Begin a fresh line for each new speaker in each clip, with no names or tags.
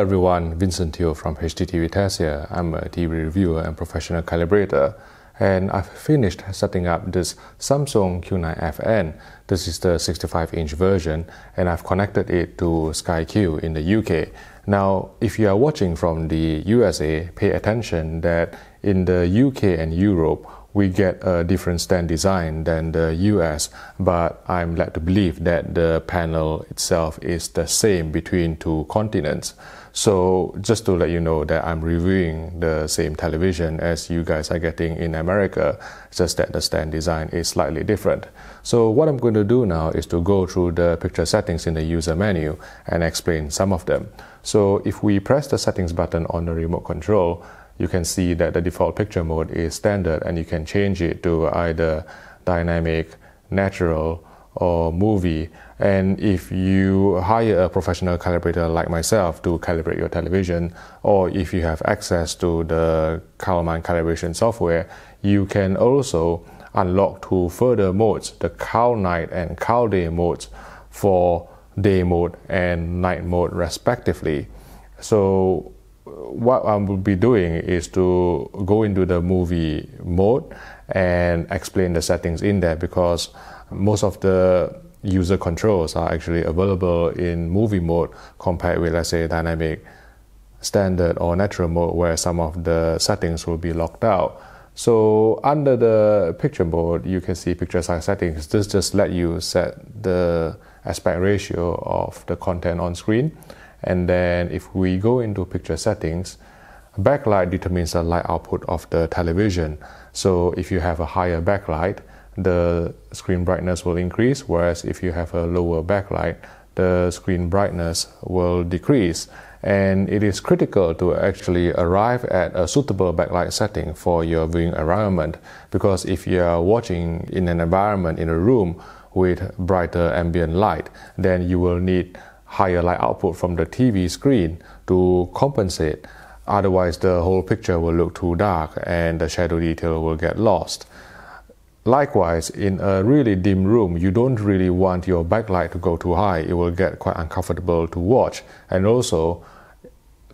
Hello everyone, Vincent Teoh from HDTV Test here. I'm a TV reviewer and professional calibrator and I've finished setting up this Samsung Q9FN. This is the 65 inch version and I've connected it to SkyQ in the UK. Now, if you are watching from the USA, pay attention that in the UK and Europe, we get a different stand design than the US, but I'm led to believe that the panel itself is the same between two continents. So just to let you know that I'm reviewing the same television as you guys are getting in America, just that the stand design is slightly different. So what I'm going to do now is to go through the picture settings in the user menu and explain some of them. So if we press the settings button on the remote control, you can see that the default picture mode is standard and you can change it to either dynamic, natural, or movie. And if you hire a professional calibrator like myself to calibrate your television, or if you have access to the CalMan calibration software, you can also unlock two further modes, the Cal Night and Cal Day modes for day mode and night mode respectively. So what I will be doing is to go into the movie mode and explain the settings in there because most of the user controls are actually available in movie mode compared with let's say dynamic standard or natural mode where some of the settings will be locked out. So under the picture mode, you can see picture size settings. This just let you set the aspect ratio of the content on screen. And then if we go into picture settings, backlight determines the light output of the television. So if you have a higher backlight, the screen brightness will increase, whereas if you have a lower backlight, the screen brightness will decrease. And it is critical to actually arrive at a suitable backlight setting for your viewing environment because if you are watching in an environment in a room with brighter ambient light, then you will need higher light output from the TV screen to compensate. Otherwise, the whole picture will look too dark and the shadow detail will get lost. Likewise, in a really dim room, you don't really want your backlight to go too high. It will get quite uncomfortable to watch. And also,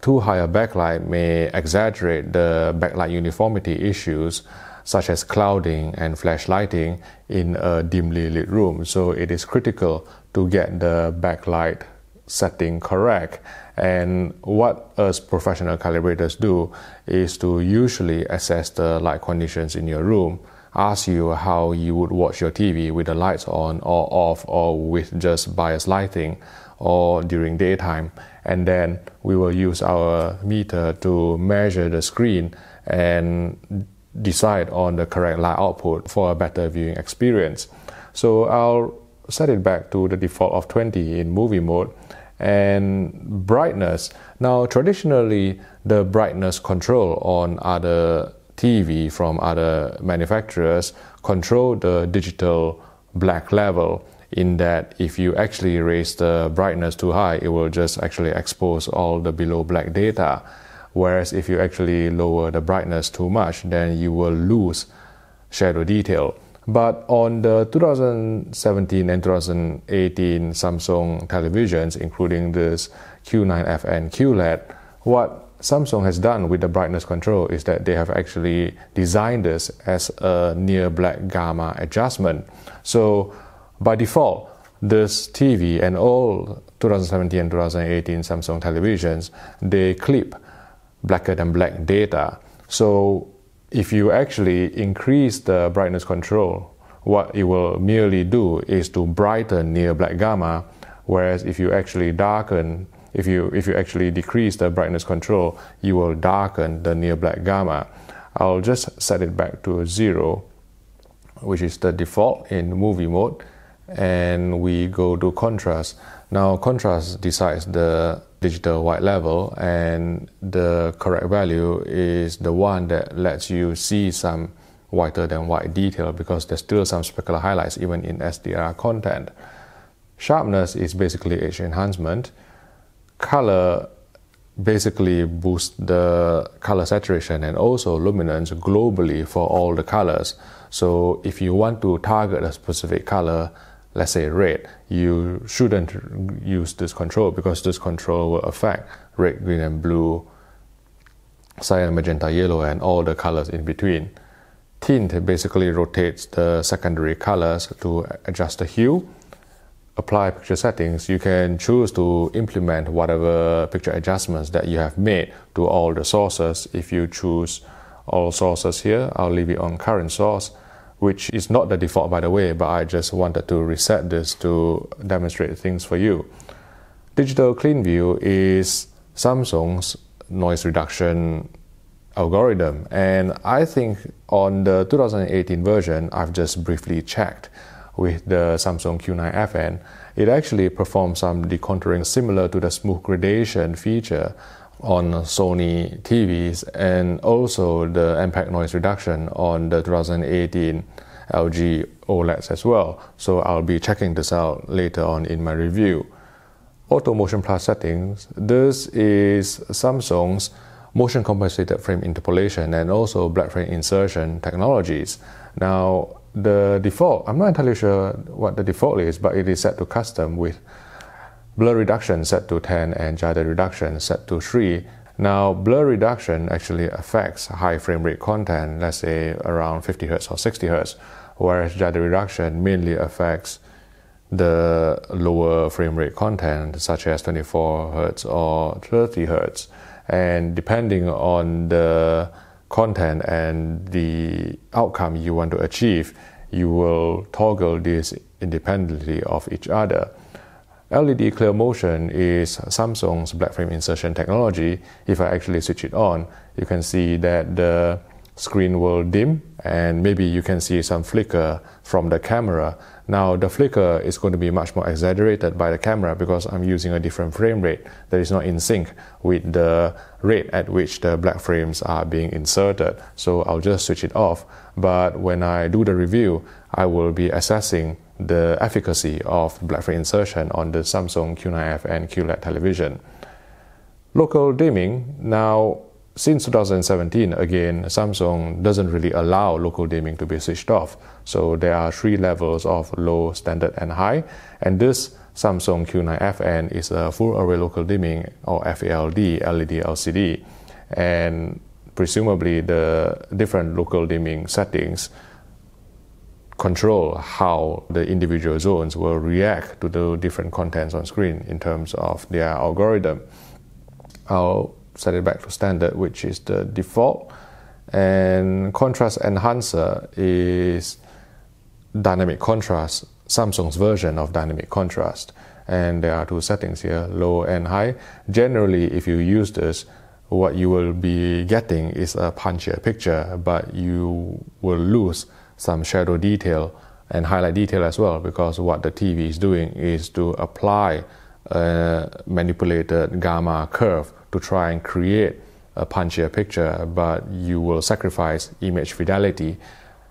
too high a backlight may exaggerate the backlight uniformity issues such as clouding and flash lighting in a dimly lit room. So it is critical to get the backlight setting correct. And what us professional calibrators do is to usually assess the light conditions in your room, ask you how you would watch your TV with the lights on or off or with just bias lighting or during daytime. And then we will use our meter to measure the screen and decide on the correct light output for a better viewing experience. So I'll set it back to the default of 20 in movie mode and brightness. Now, traditionally, the brightness control on other TV from other manufacturers control the digital black level in that if you actually raise the brightness too high, it will just actually expose all the below black data. Whereas if you actually lower the brightness too much, then you will lose shadow detail. But on the 2017 and 2018 Samsung televisions, including this Q9FN QLED, what Samsung has done with the brightness control is that they have actually designed this as a near black gamma adjustment. So by default, this TV and all 2017 and 2018 Samsung televisions, they clip blacker than black data. So if you actually increase the brightness control, what it will merely do is to brighten near black gamma, whereas if you actually darken, if you, if you actually decrease the brightness control, you will darken the near black gamma. I'll just set it back to zero, which is the default in movie mode, and we go to contrast. Now contrast decides the digital white level and the correct value is the one that lets you see some whiter than white detail because there's still some specular highlights even in SDR content. Sharpness is basically edge enhancement. Color basically boosts the color saturation and also luminance globally for all the colors. So if you want to target a specific color, let's say red, you shouldn't use this control because this control will affect red, green, and blue, cyan, magenta, yellow, and all the colors in between. Tint basically rotates the secondary colors to adjust the hue. Apply picture settings, you can choose to implement whatever picture adjustments that you have made to all the sources. If you choose all sources here, I'll leave it on current source which is not the default by the way, but I just wanted to reset this to demonstrate things for you. Digital Clean View is Samsung's noise reduction algorithm, and I think on the 2018 version, I've just briefly checked with the Samsung Q9 FN, it actually performs some decontouring similar to the smooth gradation feature on Sony TVs and also the impact noise reduction on the 2018 LG OLEDs as well. So I'll be checking this out later on in my review. Auto Motion Plus settings. This is Samsung's motion compensated frame interpolation and also black frame insertion technologies. Now, the default, I'm not entirely sure what the default is, but it is set to custom with blur reduction set to 10 and jitter reduction set to 3. Now, blur reduction actually affects high frame rate content, let's say around 50 Hz or 60 Hz, whereas jitter reduction mainly affects the lower frame rate content, such as 24 Hz or 30 Hz. And depending on the content and the outcome you want to achieve, you will toggle this independently of each other. LED clear motion is Samsung's black frame insertion technology. If I actually switch it on, you can see that the screen will dim and maybe you can see some flicker from the camera. Now the flicker is going to be much more exaggerated by the camera because I'm using a different frame rate that is not in sync with the rate at which the black frames are being inserted. So I'll just switch it off. But when I do the review, I will be assessing the efficacy of black frame insertion on the Samsung Q9FN QLED television. Local dimming, now since 2017, again, Samsung doesn't really allow local dimming to be switched off. So there are three levels of low, standard, and high. And this Samsung Q9FN is a full array local dimming or FALD LED LCD. And presumably the different local dimming settings control how the individual zones will react to the different contents on screen in terms of their algorithm. I'll set it back to standard, which is the default. And contrast enhancer is dynamic contrast, Samsung's version of dynamic contrast. And there are two settings here, low and high. Generally, if you use this, what you will be getting is a punchier picture, but you will lose some shadow detail and highlight detail as well because what the TV is doing is to apply a manipulated gamma curve to try and create a punchier picture, but you will sacrifice image fidelity,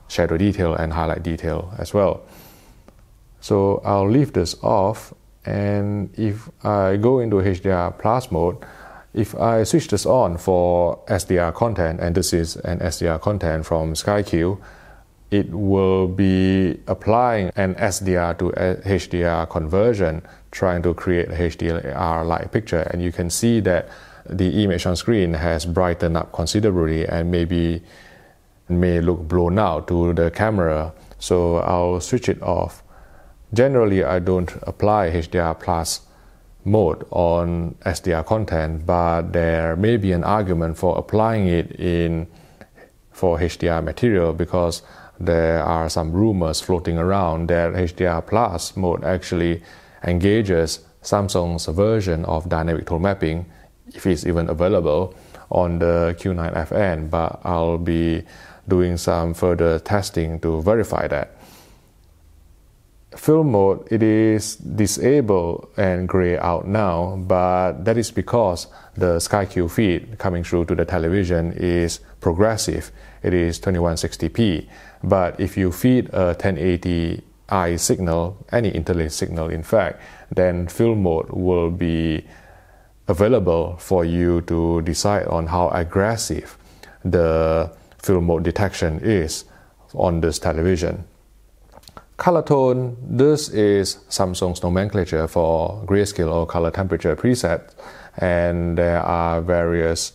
shadow detail, and highlight detail as well. So I'll leave this off, and if I go into HDR plus mode, if I switch this on for SDR content, and this is an SDR content from SkyQ, it will be applying an SDR to uh, HDR conversion, trying to create a HDR like picture. And you can see that the image on screen has brightened up considerably and maybe may look blown out to the camera. So I'll switch it off. Generally, I don't apply HDR plus mode on SDR content, but there may be an argument for applying it in for HDR material because there are some rumors floating around that HDR Plus mode actually engages Samsung's version of dynamic tone mapping, if it's even available, on the Q9FN, but I'll be doing some further testing to verify that. Film mode, it is disabled and gray out now, but that is because the SkyQ feed coming through to the television is progressive. It is 2160p. But if you feed a 1080i signal, any interlaced signal in fact, then film mode will be available for you to decide on how aggressive the film mode detection is on this television. Color tone, this is Samsung's nomenclature for grayscale or color temperature preset. And there are various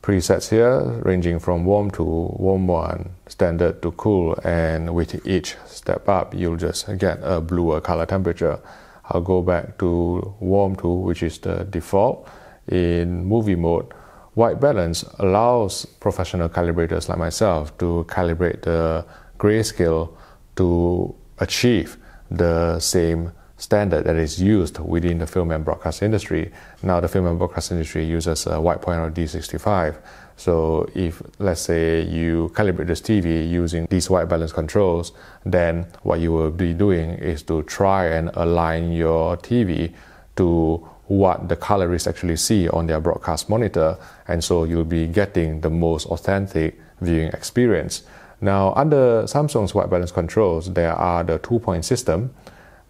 presets here ranging from warm to warm 1, standard to cool. And with each step up, you'll just get a bluer color temperature. I'll go back to warm 2, which is the default. In movie mode, white balance allows professional calibrators like myself to calibrate the grayscale to achieve the same standard that is used within the film and broadcast industry. Now, the film and broadcast industry uses a white point or D65. So, if let's say you calibrate this TV using these white balance controls, then what you will be doing is to try and align your TV to what the colorists actually see on their broadcast monitor, and so you'll be getting the most authentic viewing experience. Now, under Samsung's white balance controls, there are the two-point system,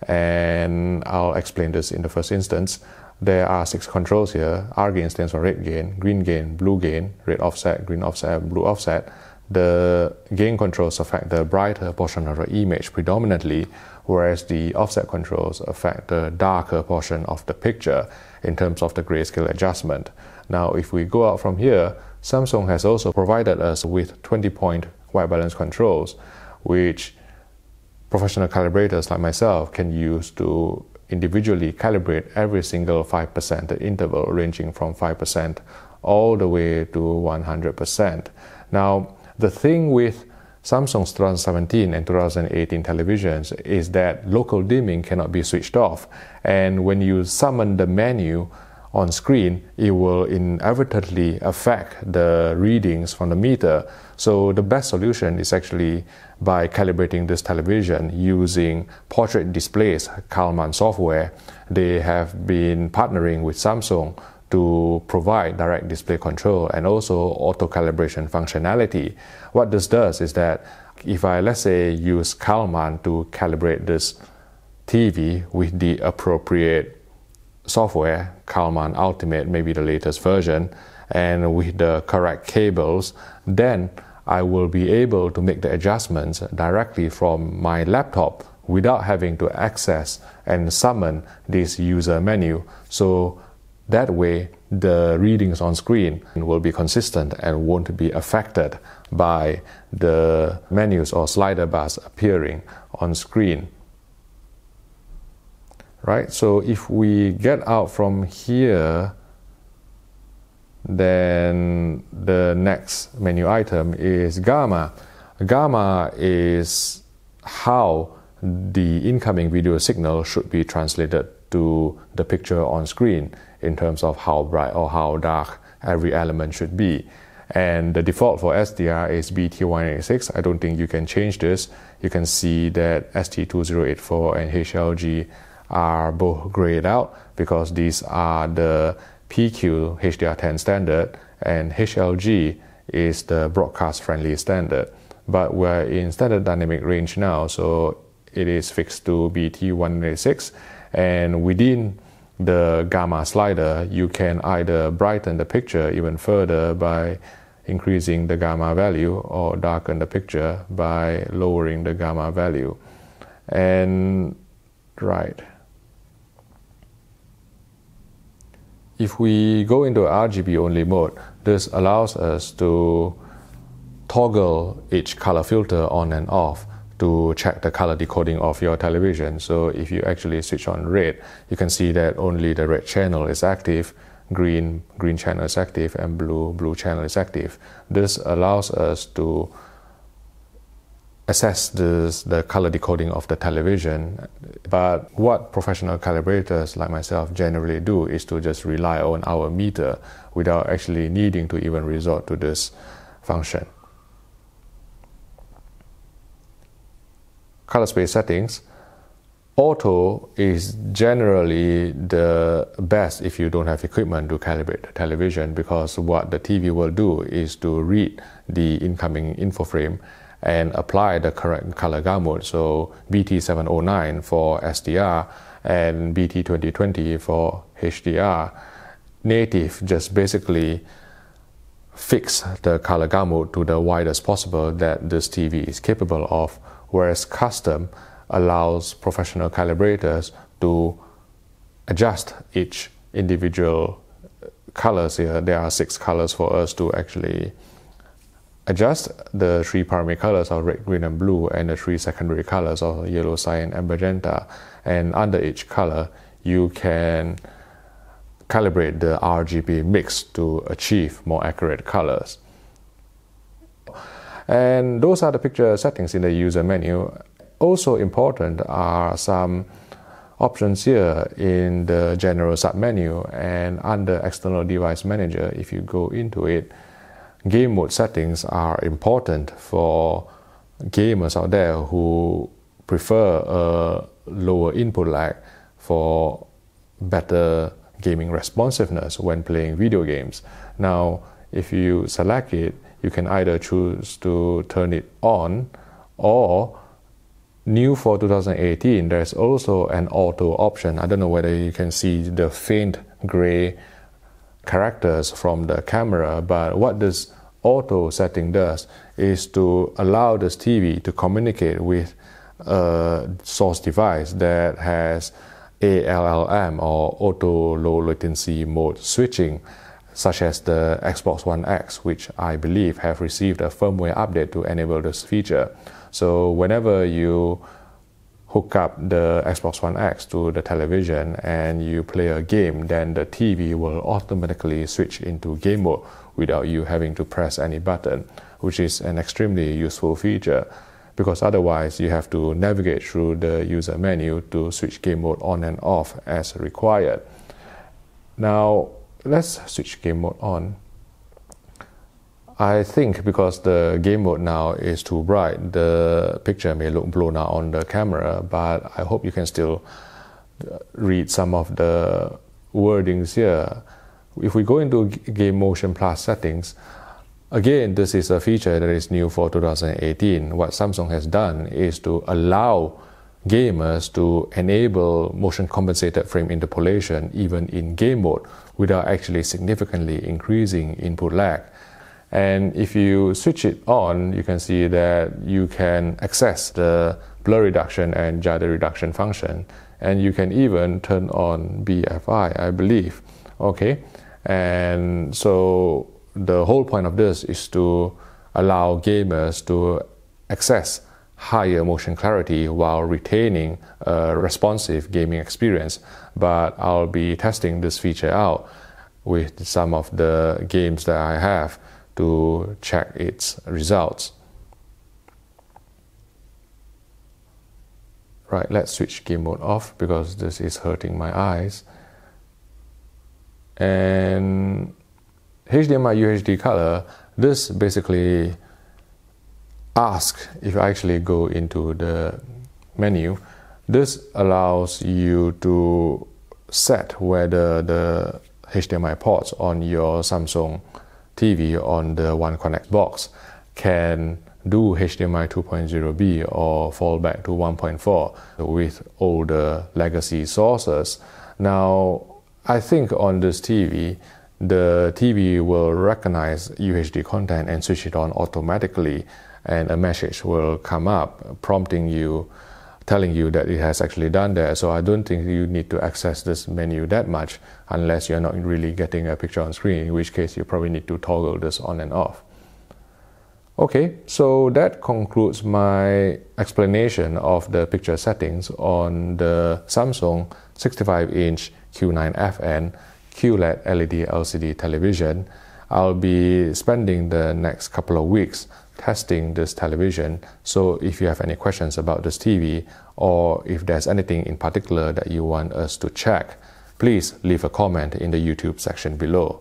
and I'll explain this in the first instance. There are six controls here. R gain stands for red gain, green gain, blue gain, red offset, green offset, blue offset. The gain controls affect the brighter portion of the image predominantly, whereas the offset controls affect the darker portion of the picture in terms of the grayscale adjustment. Now, if we go out from here, Samsung has also provided us with 20 point white balance controls, which professional calibrators like myself can use to individually calibrate every single 5% interval ranging from 5% all the way to 100%. Now, the thing with Samsung's 2017 and 2018 televisions is that local dimming cannot be switched off. And when you summon the menu on screen, it will inevitably affect the readings from the meter. So the best solution is actually by calibrating this television using portrait displays, CalMan software. They have been partnering with Samsung to provide direct display control and also auto calibration functionality. What this does is that if I, let's say, use CalMan to calibrate this TV with the appropriate software, CalMan Ultimate, maybe the latest version, and with the correct cables, then I will be able to make the adjustments directly from my laptop without having to access and summon this user menu. So that way, the readings on screen will be consistent and won't be affected by the menus or slider bars appearing on screen right? So if we get out from here, then the next menu item is gamma. Gamma is how the incoming video signal should be translated to the picture on screen in terms of how bright or how dark every element should be. And the default for SDR is BT1886. I don't think you can change this. You can see that ST2084 and HLG are both grayed out because these are the PQ HDR10 standard and HLG is the broadcast friendly standard. But we're in standard dynamic range now, so it is fixed to BT1886 and within the gamma slider, you can either brighten the picture even further by increasing the gamma value or darken the picture by lowering the gamma value. And right. If we go into RGB only mode, this allows us to toggle each color filter on and off to check the color decoding of your television. So if you actually switch on red, you can see that only the red channel is active, green, green channel is active, and blue, blue channel is active. This allows us to assess this, the color decoding of the television. But what professional calibrators like myself generally do is to just rely on our meter without actually needing to even resort to this function. Color space settings. Auto is generally the best if you don't have equipment to calibrate the television because what the TV will do is to read the incoming info frame and apply the correct color gamut. So BT709 for SDR and BT2020 for HDR. Native just basically fix the color gamut to the widest possible that this TV is capable of, whereas custom allows professional calibrators to adjust each individual colors here. There are six colors for us to actually adjust the three primary colors of red, green, and blue, and the three secondary colors of yellow, cyan, and magenta. And under each color, you can calibrate the RGB mix to achieve more accurate colors. And those are the picture settings in the user menu. Also important are some options here in the general submenu and under external device manager if you go into it game mode settings are important for gamers out there who prefer a lower input lag for better gaming responsiveness when playing video games. Now, if you select it, you can either choose to turn it on or new for 2018 there's also an auto option i don't know whether you can see the faint gray characters from the camera but what this auto setting does is to allow this TV to communicate with a source device that has ALLM or auto low latency mode switching such as the Xbox One X which I believe have received a firmware update to enable this feature. So whenever you hook up the Xbox One X to the television and you play a game, then the TV will automatically switch into game mode without you having to press any button, which is an extremely useful feature because otherwise you have to navigate through the user menu to switch game mode on and off as required. Now let's switch game mode on. I think because the game mode now is too bright, the picture may look blown out on the camera, but I hope you can still uh, read some of the wordings here. If we go into Game Motion Plus settings, again, this is a feature that is new for 2018. What Samsung has done is to allow gamers to enable motion compensated frame interpolation even in game mode without actually significantly increasing input lag. And if you switch it on, you can see that you can access the blur reduction and jitter reduction function. And you can even turn on BFI, I believe. Okay. And so the whole point of this is to allow gamers to access higher motion clarity while retaining a responsive gaming experience. But I'll be testing this feature out with some of the games that I have to check its results. Right, let's switch game mode off because this is hurting my eyes. And HDMI UHD color, this basically asks if I actually go into the menu, this allows you to set whether the HDMI ports on your Samsung TV on the One Connect box can do HDMI 2.0b or fall back to 1.4 with older legacy sources. Now, I think on this TV, the TV will recognize UHD content and switch it on automatically, and a message will come up prompting you telling you that it has actually done that. So I don't think you need to access this menu that much unless you're not really getting a picture on screen, in which case you probably need to toggle this on and off. Okay, so that concludes my explanation of the picture settings on the Samsung 65-inch Q9FN QLED LED LCD television. I'll be spending the next couple of weeks testing this television. So if you have any questions about this TV or if there's anything in particular that you want us to check, please leave a comment in the YouTube section below.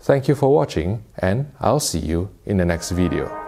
Thank you for watching and I'll see you in the next video.